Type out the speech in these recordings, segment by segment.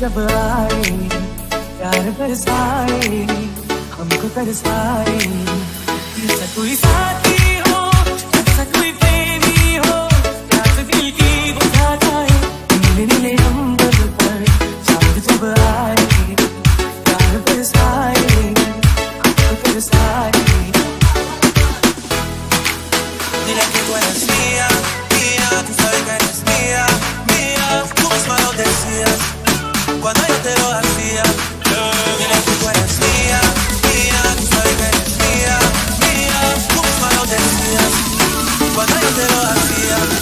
जब आए, प्यार बरसाए, हमको तरसाए। कोई साथी हो सकुई प्रेमी हो दिल की बुझा जाए मिलने te lo hacía. Que tú eres mía, mía, tú sabes que eres mía, mía. Tú misma lo decías cuando yo te lo hacía.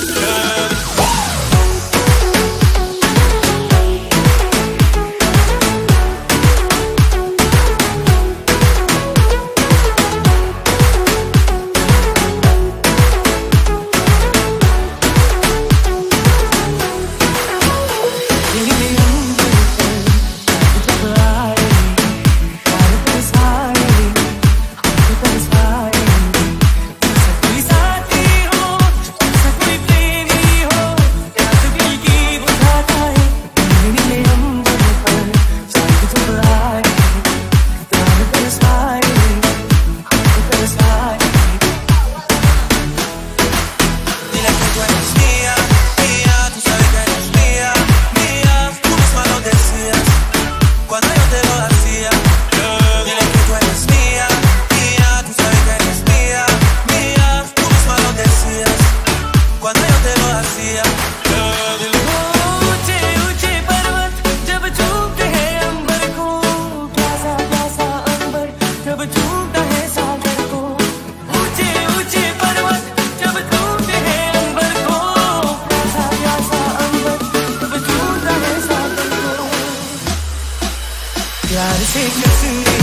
Yarı sevmesin diye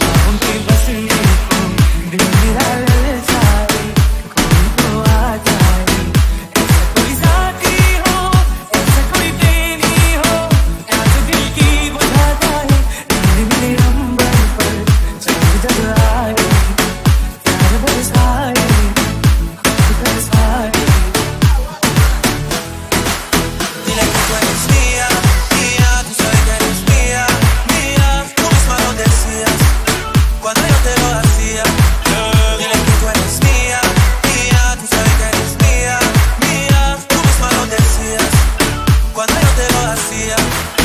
Yarın sevmesin diye Dün yeah.